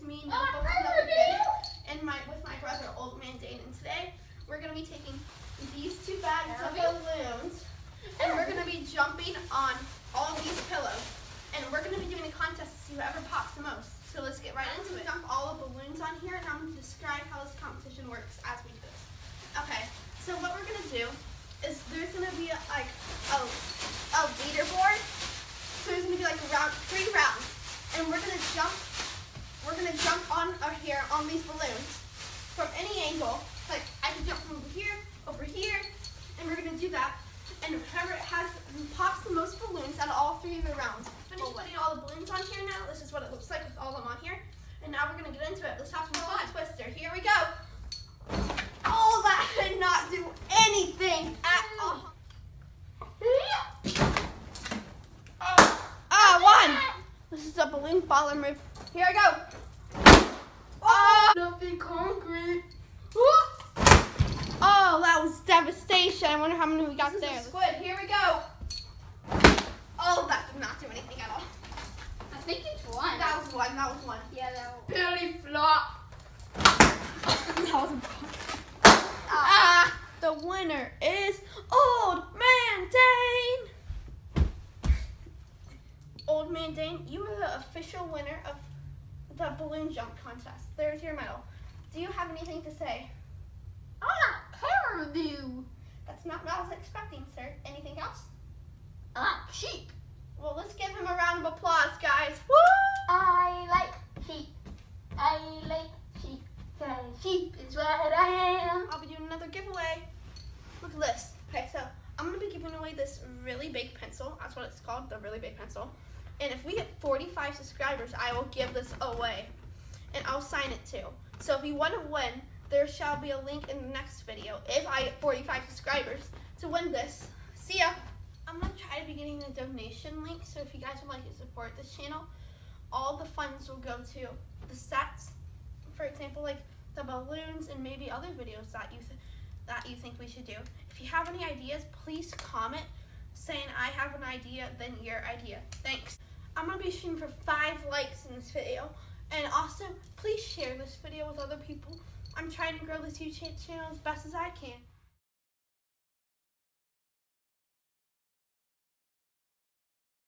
it's me, Notebook, and my with my brother, Old Man Dane. And today we're gonna be taking these two bags of balloons, and we're gonna be jumping on all these pillows, and we're gonna be doing a contest to see whoever pops the most. So let's get right into it. Dump all the balloons on here, and I'm gonna describe how this competition works as we do this. Okay, so what we're gonna do is there's gonna be a, like a, a leaderboard. So there's gonna be like round three rounds, and we're gonna jump. Jump on uh, here on these balloons from any angle. Like I can jump from over here, over here, and we're gonna do that. And whoever has pops the most balloons out of all three of the rounds. Finish putting all the balloons on here now. This is what it looks like with all of them on here. And now we're gonna get into it. Let's have some fun. Twister. Here we go. Oh, that did not do anything at all. Ah, one. This is a balloon baller move. Here I go. Oh, Nothing concrete. oh, that was devastation. I wonder how many we got there. Squid. Here we go. Oh, that did not do anything at all. I think it's one. That was one. That was one. yeah, that one. Billy flop. That was a Ah, the winner is Old Man Dane. Old Man Dane, you are the official winner of the balloon jump contest. There's your medal. Do you have anything to say? I'm not you. That's not what I was expecting, sir. Anything else? Ah, sheep. Well, let's give him a round of applause, guys. Woo! I like sheep. I like sheep. Sheep is what I am. I'll be doing another giveaway. Look at this. Okay, so I'm gonna be giving away this really big pencil. That's what it's called, the really big pencil. And if we get 45 subscribers, I will give this away. And I'll sign it too. So if you want to win, there shall be a link in the next video if I get 45 subscribers to win this. See ya! I'm gonna try to be getting a donation link, so if you guys would like to support this channel, all the funds will go to the sets. For example, like the balloons and maybe other videos that you th- that you think we should do. If you have any ideas, please comment saying I have an idea, then your idea. Thanks. I'm gonna be shooting for five likes in this video, and also please share this video with other people. I'm trying to grow this YouTube channel as best as I can.